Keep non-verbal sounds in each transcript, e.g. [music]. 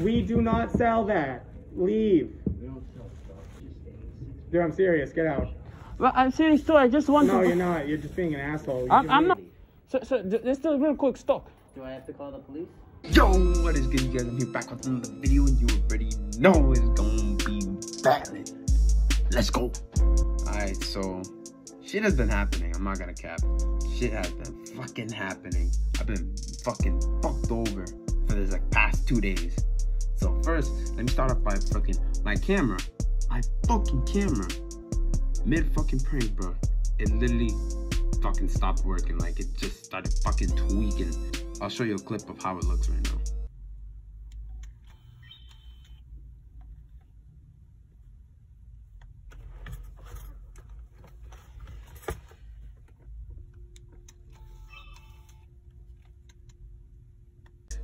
We do not sell that. Leave. Dude, I'm serious. Get out. Well, I'm serious too. I just want No, to. you're not. You're just being an asshole. You I'm, I'm not. So, so th- this is real quick stock. Do I have to call the police? Yo, what is good, you guys? I'm here back with another video, and you already know it's gonna be valid. Let's go. Alright, so shit has been happening. I'm not gonna cap. Shit has been fucking happening. I've been fucking fucked over for this like past two days. So first, let me start off by fucking my camera. My fucking camera. Mid fucking prank, bro. It literally fucking stopped working. Like it just started fucking tweaking. I'll show you a clip of how it looks right now.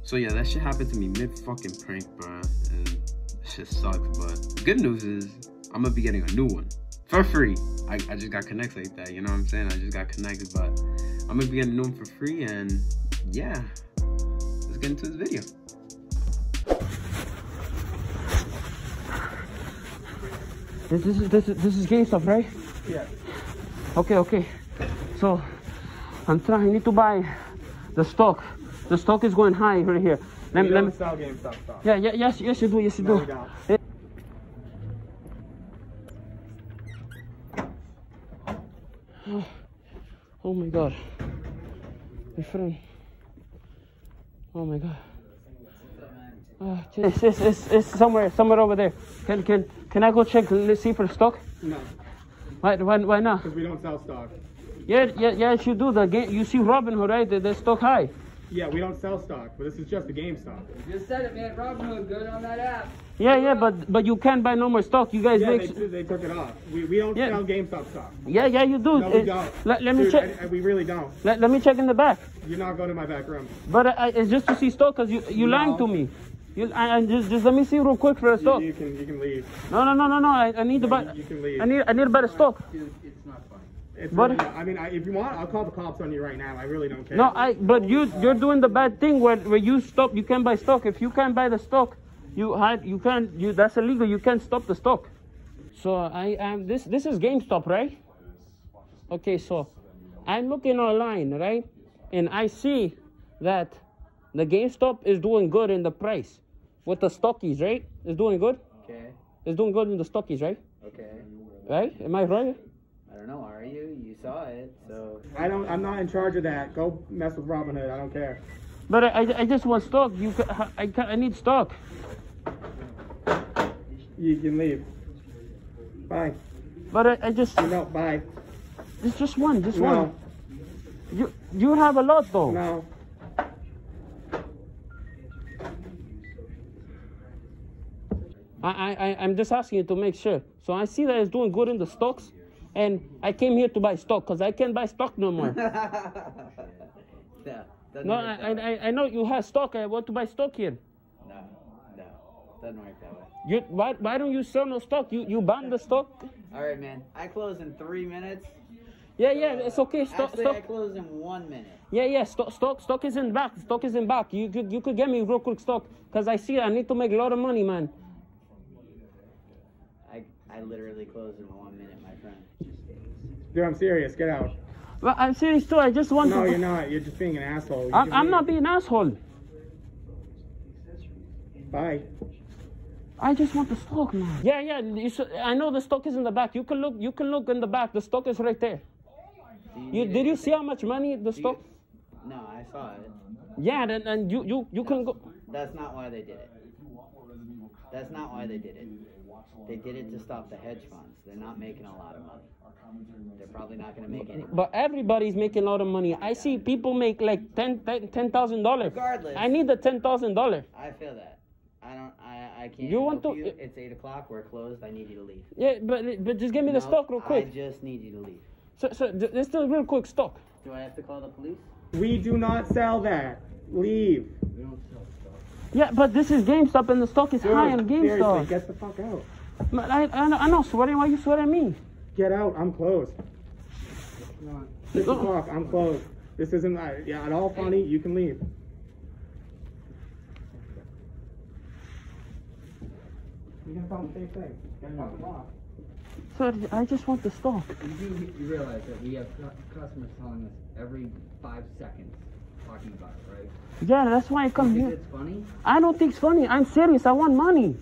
So yeah, that shit happened to me mid fucking prank, bro. And shit sucks. But good news is I'm gonna be getting a new one for free. I, I just got connected like that. You know what I'm saying? I just got connected, but I'm gonna be getting a new one for free. And yeah, let's get into this video. This, this is this is this is GameStop, right? Yeah. Okay, okay. So I'm trying. I need to buy the stock. The stock is going high right here. Let, me- let me. sell GameStop stock. Yeah, yeah, yes, yes, you do, yes, you No, do. don't. Eh. [sighs] Oh my god. My friend. Oh my god. Ah, it's, it's, it's, it's somewhere, somewhere over there. Can, can, can I go check, let's see for stock? No, Why, why, why not? because we don't sell stock. Yeah, yeah, yes, you do. The game, you see Robinhood, right? The, the stock high. Yeah, we don't sell stock, but this is just a GameStop. Just said it, man. Robinhood, good on that app. Yeah, yeah, but but you can't buy no more stock. You guys Yeah, make. they, they took it off. We, we don't Yeah. sell GameStop stock. Yeah, yeah, you do. No, we Eh, don't. Let, let me check. I- I- we really don't. Let, let me check in the back. You're not going to my back room. But I, I, it's just to see stock because you you No. lying to me. You I, I just just let me see real quick for the You, stock. you can you can leave. No, no, no, no, no. I, I need to No, buy. you, you can leave. I need I need to buy the stock. Dude, it's not funny. It's But- really I mean, I, if you want, I'll call the cops on you right now. I really don't care. No, I. But you you're doing the bad thing where where you stop. You can't buy stock. If you can't buy the stock, you hide. You can't. You that's illegal. You can't stop the stock. So I am this this is GameStop, right? Okay, so I'm looking online, right? And I see that the GameStop is doing good in the price with the stockies, right? It's doing good. Okay. It's doing good in the stockies, right? Okay. Right? Am I right? I don't know. Are you? You saw it, so. I don't. I'm not in charge of that. Go mess with Robinhood. I don't care. But I, I, I just want stock. You, ca- I, ca- I need stock. You can leave. Bye. But I, I just, No, bye. it's just one, just one. You, you have a lot though. no. I, I, I- I'm just asking you to make sure. So I see that it's doing good in the stocks, and I came here to buy stock because I can't buy stock no more. [laughs] Doesn't no, I. I, I know you have stock. I want to buy stock here. No. No. Doesn't work that way. You, why, why don't you sell no stock? You, you ban the stock? All right, man. I close in three minutes. Yeah, yeah, it's okay. Stock, Actually, I close in one minute. Yeah, yeah, stock, stock, stock is in back. Stock is in back. You could, you could get me real quick stock because I see I need to make a lot of money, man. I I literally close in one minute, my friend. Dude, I'm serious. Get out. Well, I'm serious too. I just want No, to. you're not. You're just being an asshole. I'm, I'm not being an asshole. Bye. I just want the stock, man. Yeah, yeah. You should, I know the stock is in the back. You can look. You can look in the back. The stock is right there. Do You did it? you see how much money the Do you- stock? No, I saw it. Yeah, then and you you you can go. That's not why they did it. That's not why they did it. They did it to stop the hedge funds. They're not making a lot of money. They're probably not going to make any. But everybody's making a lot of money. I see people make like ten ten thousand dollars. Regardless. I need the ten thousand dollar. I feel that. I don't. I. I can't. You want help to- You. It's eight o'clock. We're closed. I need you to leave. Yeah, but but just give me the stock real quick. I just need you to leave. So so th- this is real quick stock. Do I have to call the police? We do not sell that. Leave. We don't sell stock. Yeah, but this is GameStop and the stock is Dude, high on GameStop. seriously, GameStop. get the fuck out. Man, I, I, know, I know sweating. Why are you sweating at me? Get out. I'm closed. Six o'clock. I'm closed. This isn't. Uh, yeah, at all funny. You can leave. You're gonna tell them the same thing. Get fucking off. Sir, I just want the stock. You do you realize that we have customers telling us every five seconds talking about it, right? Yeah, that's why I come You think here. it's funny? I don't think it's funny. I'm serious. I want money.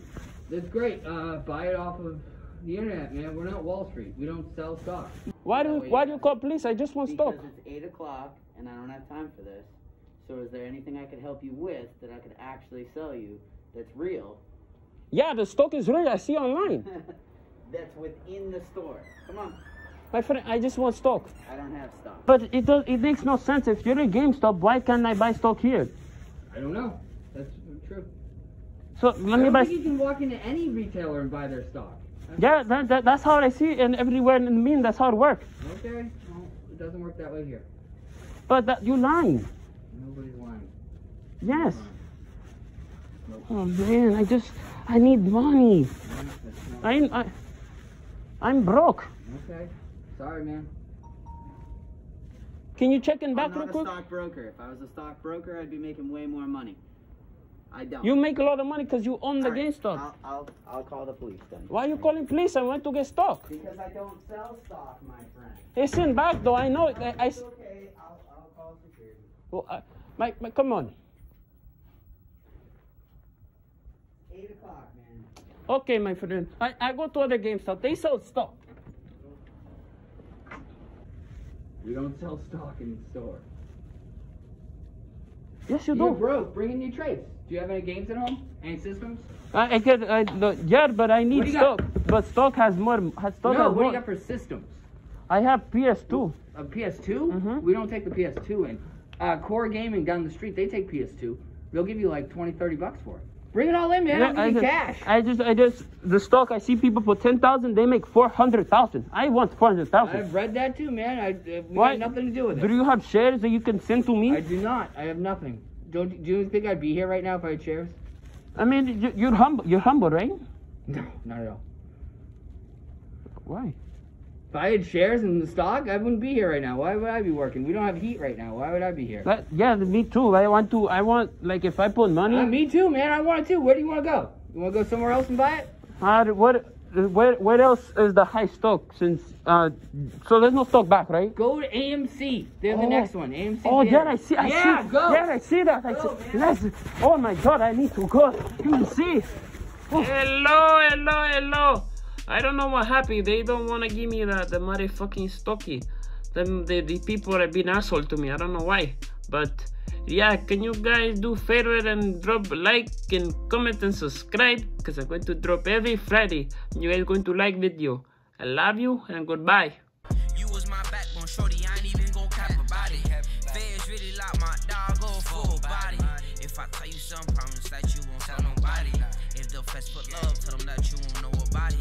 That's great. Uh, buy it off of the internet, man. We're not Wall Street. We don't sell stock. Why do why do you call police? I just want stock. Because it's eight o'clock and I don't have time for this. So is there anything I could help you with that I could actually sell you that's real? Yeah, the stock is real. I see online. [laughs] that's within the store. Come on. My friend, I just want stock. I don't have stock. But it does. It makes no sense. If you're a GameStop, why can't I buy stock here? I don't know. That's true. So let I me don't buy. think you can walk into any retailer and buy their stock. That's- Yeah, that, that, that's how I see it, and everywhere in the mean, that's how it works. Okay. Well, it doesn't work that way here. But that, you lying. Nobody's lying. Yes. Nope. Oh man, I just I need money. That's not- I I I'm broke. Okay. Sorry, man. Can you check in back I'm not real a quick? stockbroker. If I was a stockbroker, I'd be making way more money. I don't. You make a lot of money because you own the All right, GameStop. I'll, I'll, I'll call the police then. Why are you calling police? I went to get stock. Because I don't sell stock, my friend. It's in back though. I know it. I, I okay. I'll, I'll call security. well, I, my, my, come on. Eight o'clock, man. Okay, my friend. I, I go to other GameStop. They sell stock. We don't sell stock in the store. Yes, you do. You're do. broke. Bring in your trades. Do you have any games at home? Any systems? I, I get. I, the, yeah, but I need do you got? stock. But stock has more. Has stock no, has what do you got for systems? I have PS2. A PS2? Mhm. We don't take the PS2 in. Uh, Core Gaming down the street, they take PS2. They'll give you like 20, 30 bucks for it. Bring it all in, man. I'll I you just, cash. I just, I just, the stock. I see people for ten thousand. They make four hundred thousand. I want four hundred thousand. I've read that too, man. I, uh, we Why- got nothing to do with it. Do you have shares that you can send to me? I do not. I have nothing. Don't do you think I'd be here right now if I had shares? I mean, you, you're humble. You're humble, right? No, not at all. Why? If I had shares in the stock, I wouldn't be here right now. Why would I be working? We don't have heat right now. Why would I be here? That, yeah, me too. I want to. I want like if I put money. Uh, me too, man. I want it too. Where do you want to go? You want to go somewhere else and buy it? uh, what? Where? Where else is the high stock? Since uh, so there's no stock back, right? Go to AMC. They're the Oh. next one. AMC. Oh yeah, I see. I yeah, see. go. Yeah, I see that. I Go, see. Let's. Oh my God, I need to go. You see. Hello, hello, hello. I don't know what happened. They don't want to give me the the motherfucking stocky. Them the, the people have been asshole to me. I don't know why, but yeah. Can you guys do favor and drop like and comment and subscribe? Cause I'm going to drop every Friday. You guys going to like video. I love you and goodbye. You was my backbone, shorty. I ain't even gon' cap about it. Really like my dog, go full body. If I tell you something, promise that you won't tell nobody. If the put love, tell them that you won't know about it.